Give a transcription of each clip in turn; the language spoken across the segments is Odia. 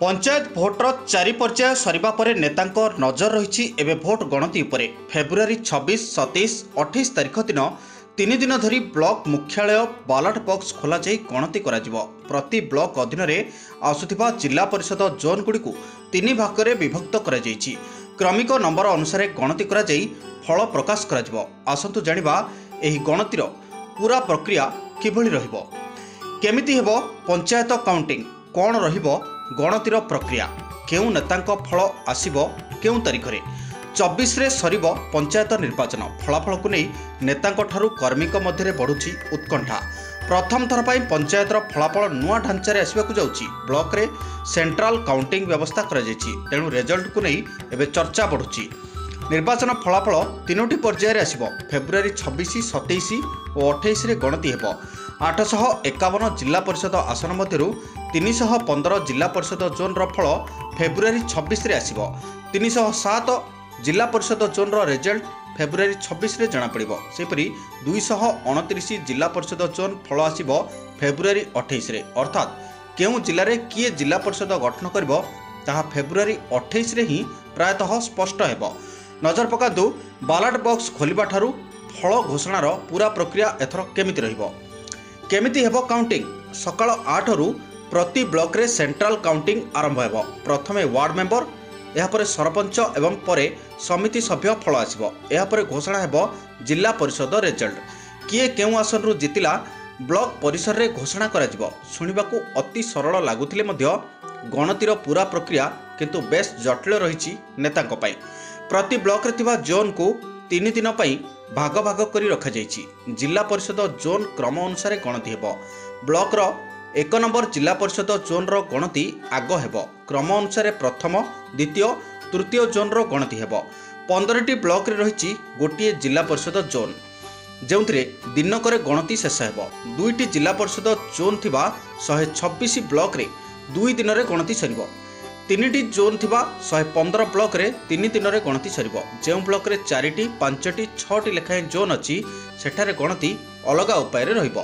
ପଞ୍ଚାୟତ ଭୋଟର ଚାରି ପର୍ଯ୍ୟାୟ ସରିବା ପରେ ନେତାଙ୍କ ନଜର ରହିଛି ଏବେ ଭୋଟ ଗଣତି ଉପରେ। ଫେବୃଆରୀ ଛବିଶ ସତେଇଶ ଅଠେଇଶ ତାରିଖ ଦିନ ତିନି ଦିନ ଧରି ବ୍ଲକ ମୁଖ୍ୟାଳୟ ବାଲଟ ବକ୍ସ ଖୋଲାଯାଇ ଗଣତି କରାଯିବ। ପ୍ରତି ବ୍ଲକ ଅଧୀନରେ ଆସୁଥିବା ଜିଲ୍ଲା ପରିଷଦ ଜୋନ୍ଗୁଡ଼ିକୁ ତିନି ଭାଗରେ ବିଭକ୍ତ କରାଯାଇଛି। କ୍ରମିକ ନମ୍ବର ଅନୁସାରେ ଗଣତି କରାଯାଇ ଫଳ ପ୍ରକାଶ କରାଯିବ। ଆସନ୍ତୁ ଜାଣିବା ଏହି ଗଣତିର ପୂରା ପ୍ରକ୍ରିୟା କିଭଳି ରହିବ। କେମିତି ହେବ ପଞ୍ଚାୟତ କାଉଣ୍ଟିଂ? କ'ଣ ରହିବ ଗଣତିର ପ୍ରକ୍ରିୟା। କେଉଁ ନେତାଙ୍କ ଫଳ ଆସିବ କେଉଁ ତାରିଖରେ? ଚବିଶରେ ସରିବ ପଞ୍ଚାୟତ ନିର୍ବାଚନ। ଫଳାଫଳକୁ ନେଇ ନେତାଙ୍କଠାରୁ କର୍ମୀଙ୍କ ମଧ୍ୟରେ ବଢ଼ୁଛି ଉତ୍କଣ୍ଠା। ପ୍ରଥମ ଥର ପାଇଁ ପଞ୍ଚାୟତର ଫଳାଫଳ ନୂଆ ଢାଞ୍ଚାରେ ଆସିବାକୁ ଯାଉଛି। ବ୍ଲକରେ ସେଣ୍ଟ୍ରାଲ କାଉଣ୍ଟିଂ ବ୍ୟବସ୍ଥା କରାଯାଇଛି। ତେଣୁ ରେଜଲ୍ଟକୁ ନେଇ ଏବେ ଚର୍ଚ୍ଚା ବଢ଼ୁଛି। ନିର୍ବାଚନ ଫଳାଫଳ ତିନୋଟି ପର୍ଯ୍ୟାୟରେ ଆସିବ। ଫେବୃଆରୀ ଛବିଶ ସତେଇଶ ଓ ଅଠେଇଶରେ ଗଣତି ହେବ। ଆଠଶହ ଏକାବନ ଜିଲ୍ଲା ପରିଷଦ ଆସନ ମଧ୍ୟରୁ ତିନିଶହ ପନ୍ଦର ଜିଲ୍ଲା ପରିଷଦ ଜୋନ୍ର ଫଳ ଫେବୃଆରୀ ଛବିଶରେ ଆସିବ। ତିନିଶହ ସାତ ଜିଲ୍ଲା ପରିଷଦ ଜୋନ୍ର ରେଜଲ୍ଟ ଫେବୃଆରୀ ଛବିଶରେ ଜଣାପଡ଼ିବ। ସେହିପରି ଦୁଇଶହ ଅଣତିରିଶ ଜିଲ୍ଲା ପରିଷଦ ଜୋନ୍ ଫଳ ଆସିବ ଫେବୃଆରୀ ଅଠେଇଶରେ। ଅର୍ଥାତ୍ କେଉଁ ଜିଲ୍ଲାରେ କିଏ ଜିଲ୍ଲା ପରିଷଦ ଗଠନ କରିବ ତାହା ଫେବୃଆରୀ ଅଠେଇଶରେ ହିଁ ପ୍ରାୟତଃ ସ୍ପଷ୍ଟ ହେବ। ନଜର ପକାନ୍ତୁ ବାଲାଟ ବକ୍ସ ଖୋଲିବା ଠାରୁ ଫଳ ଘୋଷଣାର ପୂରା ପ୍ରକ୍ରିୟା ଏଥର କେମିତି ରହିବ? କେମିତି ହେବ କାଉଣ୍ଟିଂ ସକାଳ ଆଠରୁ ପ୍ରତି ବ୍ଲକରେ ସେଣ୍ଟ୍ରାଲ କାଉଣ୍ଟିଂ ଆରମ୍ଭ ହେବ। ପ୍ରଥମେ ୱାର୍ଡ ମେମ୍ବର ଏହାପରେ ସରପଞ୍ଚ ଏବଂ ପରେ ସମିତି ସଭ୍ୟ ଫଳ ଆସିବ। ଏହାପରେ ଘୋଷଣା ହେବ ଜିଲ୍ଲା ପରିଷଦ ରେଜଲ୍ଟ କିଏ କେଉଁ ଆସନରୁ ଜିତିଲା ବ୍ଲକ ପରିସରରେ ଘୋଷଣା କରାଯିବ। ଶୁଣିବାକୁ ଅତି ସରଳ ଲାଗୁଥିଲେ ମଧ୍ୟ ଗଣତିର ପୂରା ପ୍ରକ୍ରିୟା କିନ୍ତୁ ବେଶ୍ ଜଟିଳ ରହିଛି ନେତାଙ୍କ ପାଇଁ। ପ୍ରତି ବ୍ଲକରେ ଥିବା ଜୋନ୍କୁ ତିନି ଦିନ ପାଇଁ ଭାଗ ଭାଗ କରି ରଖାଯାଇଛି। ଜିଲ୍ଲା ପରିଷଦ ଜୋନ୍ କ୍ରମ ଅନୁସାରେ ଗଣତି ହେବ। ବ୍ଲକର ଏକ ନମ୍ବର ଜିଲ୍ଲା ପରିଷଦ ଜୋନ୍ର ଗଣତି ଆଗ ହେବ। କ୍ରମ ଅନୁସାରେ ପ୍ରଥମ ଦ୍ୱିତୀୟ ତୃତୀୟ ଜୋନ୍ର ଗଣତି ହେବ। ପନ୍ଦରଟି ବ୍ଲକରେ ରହିଛି ଗୋଟିଏ ଜିଲ୍ଲା ପରିଷଦ ଜୋନ୍। ଯେଉଁଥିରେ ଦିନକରେ ଗଣତି ଶେଷ ହେବ। ଦୁଇଟି ଜିଲ୍ଲା ପରିଷଦ ଜୋନ୍ ଥିବା ଶହେ ଛବିଶ ବ୍ଲକରେ ଦୁଇ ଦିନରେ ଗଣତି ସରିବ। ତିନିଟି ଜୋନ୍ ଥିବା ଶହେ ପନ୍ଦର ବ୍ଲକରେ ତିନି ଦିନରେ ଗଣତି ସରିବ। ଯେଉଁ ବ୍ଲକରେ ଚାରିଟି ପାଞ୍ଚଟି ଛଅଟି ଲେଖାଏଁ ଜୋନ୍ ଅଛି ସେଠାରେ ଗଣତି ଅଲଗା ଉପାୟରେ ରହିବ।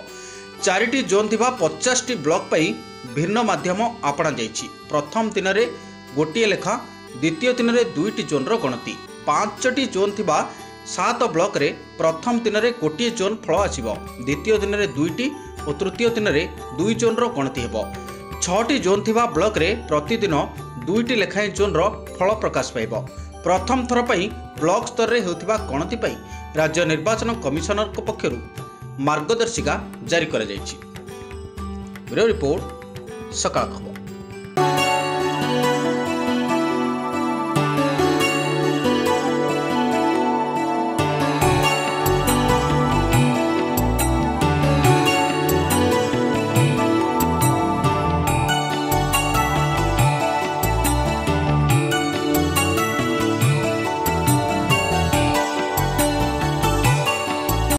ଚାରିଟି ଜୋନ୍ ଥିବା ପଚାଶଟି ବ୍ଲକ ପାଇଁ ଭିନ୍ନ ମାଧ୍ୟମ ଆପଣାଯାଇଛି। ପ୍ରଥମ ଦିନରେ ଗୋଟିଏ ଲେଖା ଦ୍ୱିତୀୟ ଦିନରେ ଦୁଇଟି ଜୋନ୍ର ଗଣତି। ପାଞ୍ଚଟି ଜୋନ୍ ଥିବା ସାତ ବ୍ଲକରେ ପ୍ରଥମ ଦିନରେ ଗୋଟିଏ ଜୋନ୍ ଫଳ ଆସିବ। ଦ୍ୱିତୀୟ ଦିନରେ ଦୁଇଟି ଓ ତୃତୀୟ ଦିନରେ ଦୁଇ ଜୋନ୍ର ଗଣତି ହେବ। ଛଅଟି ଜୋନ୍ ଥିବା ବ୍ଲକରେ ପ୍ରତିଦିନ ଦୁଇଟି ଲେଖାଏଁ ଜୋନ୍ର ଫଳ ପ୍ରକାଶ ପାଇବ। ପ୍ରଥମ ଥର ପାଇଁ ବ୍ଲକ ସ୍ତରରେ ହେଉଥିବା ଗଣତି ପାଇଁ ରାଜ୍ୟ ନିର୍ବାଚନ କମିଶନରଙ୍କ ପକ୍ଷରୁ ମାର୍ଗଦର୍ଶିକା ଜାରି କରାଯାଇଛି। ବ୍ୟୁରୋ ରିପୋର୍ଟ ସକାଳ ଖବର।